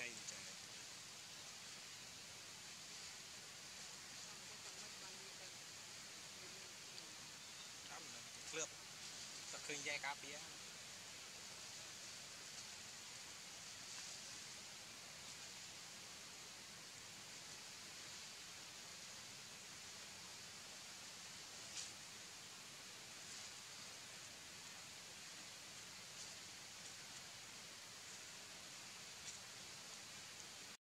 Cáo dây thì trời Cáo mình lên, lượp Sao khơi dây cá bia